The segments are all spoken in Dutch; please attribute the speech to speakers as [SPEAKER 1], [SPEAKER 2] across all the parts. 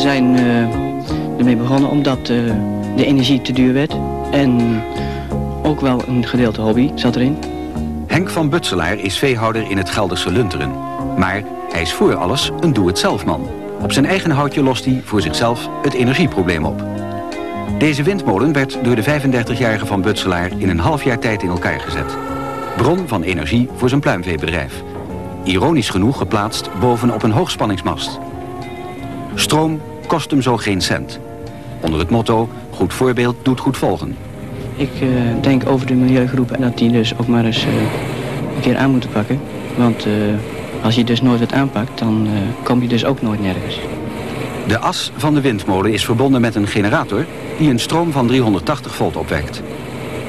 [SPEAKER 1] zijn uh, ermee begonnen omdat uh, de energie te duur werd. En ook wel een gedeelte hobby zat erin.
[SPEAKER 2] Henk van Butselaar is veehouder in het Gelderse Lunteren. Maar hij is voor alles een doe-het-zelf-man. Op zijn eigen houtje lost hij voor zichzelf het energieprobleem op. Deze windmolen werd door de 35-jarige van Butselaar in een half jaar tijd in elkaar gezet. Bron van energie voor zijn pluimveebedrijf. Ironisch genoeg geplaatst bovenop een hoogspanningsmast. Stroom kost hem zo geen cent. Onder het motto, goed voorbeeld doet goed volgen.
[SPEAKER 1] Ik uh, denk over de milieugroepen dat die dus ook maar eens uh, een keer aan moeten pakken. Want uh, als je dus nooit wat aanpakt, dan kom je dus ook nooit nergens.
[SPEAKER 2] De as van de windmolen is verbonden met een generator die een stroom van 380 volt opwekt.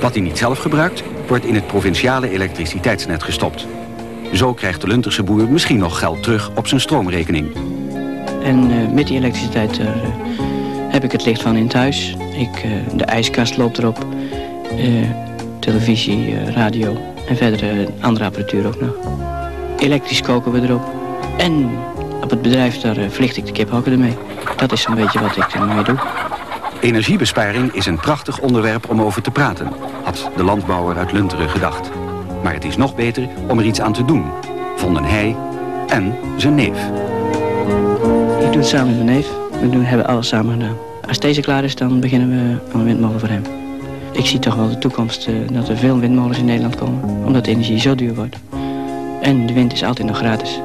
[SPEAKER 2] Wat hij niet zelf gebruikt, wordt in het provinciale elektriciteitsnet gestopt. Zo krijgt de Lunterse boer misschien nog geld terug op zijn stroomrekening.
[SPEAKER 1] En uh, met die elektriciteit uh, heb ik het licht van in het huis. Ik, uh, de ijskast loopt erop. televisie, radio en verder andere apparatuur ook nog. Elektrisch koken we erop. En op het bedrijf daar vlicht ik de kiphakken ermee. Dat is een beetje wat ik ermee doe.
[SPEAKER 2] Energiebesparing is een prachtig onderwerp om over te praten, had de landbouwer uit Lunteren gedacht. Maar het is nog beter om er iets aan te doen, vonden hij en zijn neef.
[SPEAKER 1] Ik doe het samen met mijn neef. We doen, hebben alles samen gedaan. Als deze klaar is, dan beginnen we aan een windmolen voor hem. Ik zie toch wel de toekomst uh, dat er veel windmolens in Nederland komen. Omdat de energie zo duur wordt. En de wind is altijd nog gratis.